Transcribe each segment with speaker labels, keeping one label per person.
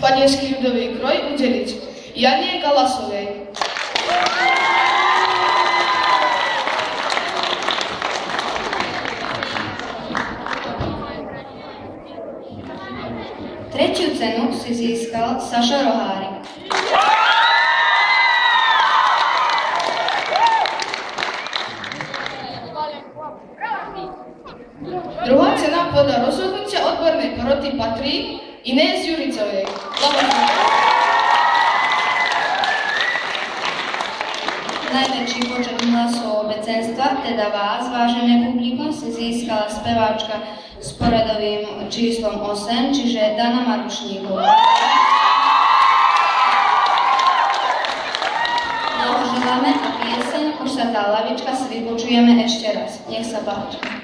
Speaker 1: Panienský ľudový kroj udeliť Janie Galasovej.
Speaker 2: Tretiu cenu si získal Saša Rohárik.
Speaker 1: Druhá cena podľa rozhodnutia odbornej poroty patrí Inés Juricovej.
Speaker 2: Najväčší počet hlasov obecenstva, teda vás, vážené publikum, si získala speváčka s poradovým číslom 8, čiže Dana Marušníková. Blahoželáme a pieseň Už sa tá lavička si vypočujeme ešte raz. Nech sa páči.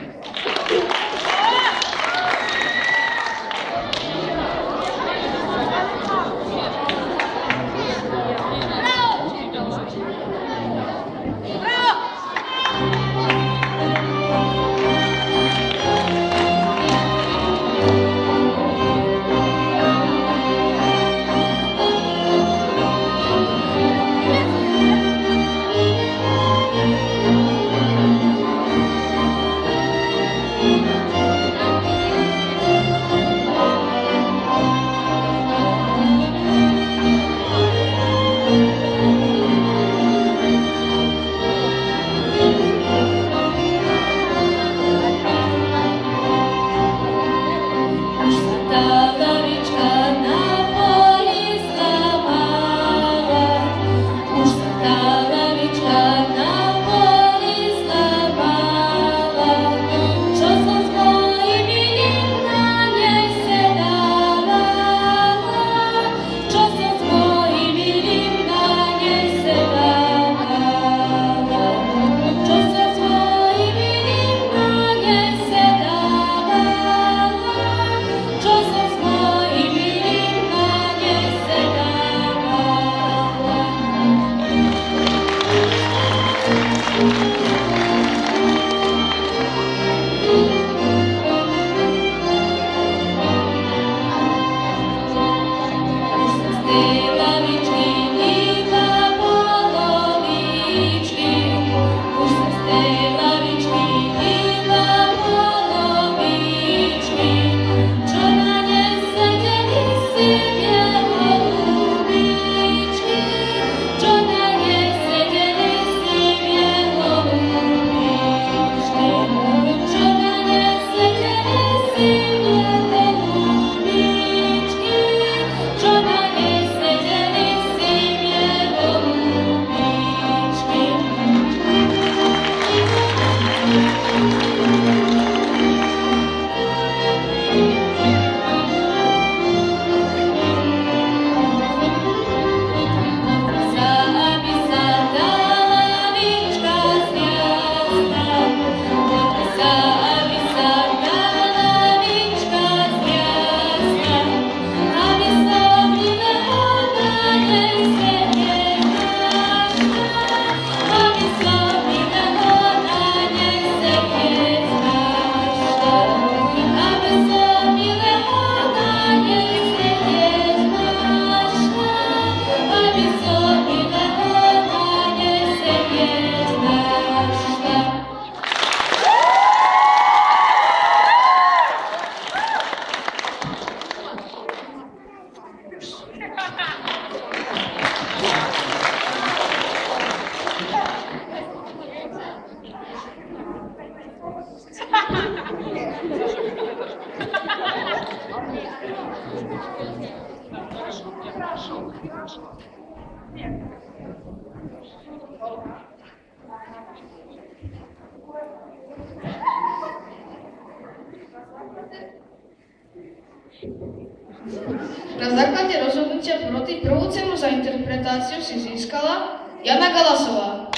Speaker 2: Na
Speaker 1: základe rozhodnutia proti prvú za interpretáciu si získala Jana Galasová.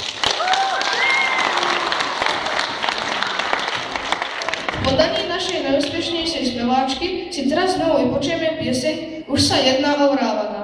Speaker 1: V podaní našej najúspešnejšej speváčky si teraz znovu vypočujeme pieseň Už sa jedná o Rávana.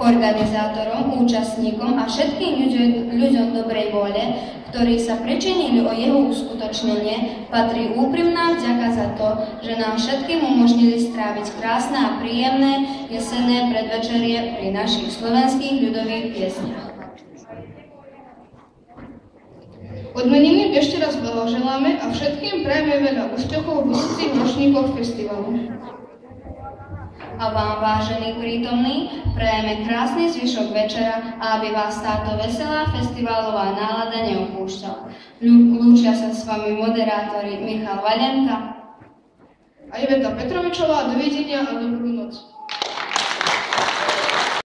Speaker 3: Organizátorom, účastníkom a všetkým ľuďom, dobrej vôle, ktorí sa pričinili o jeho uskutočnenie, patrí úprimná vďaka za to, že nám všetkým umožnili stráviť krásne a príjemné jesenné predvečerie pri našich slovenských ľudových piesniach.
Speaker 1: Odmeneným ešte raz blahoželáme a všetkým prajeme veľa úspechov v budúcich ročníkoch festivalu.
Speaker 3: A vám, vážení prítomní, prajeme krásny zvyšok večera a aby vás táto veselá festivalová nálada neopúšťala. Lú- Lúčia sa s vami moderátori Michal Valenka
Speaker 1: A Iveta Petrovičová, dovidenia a dobrú noc.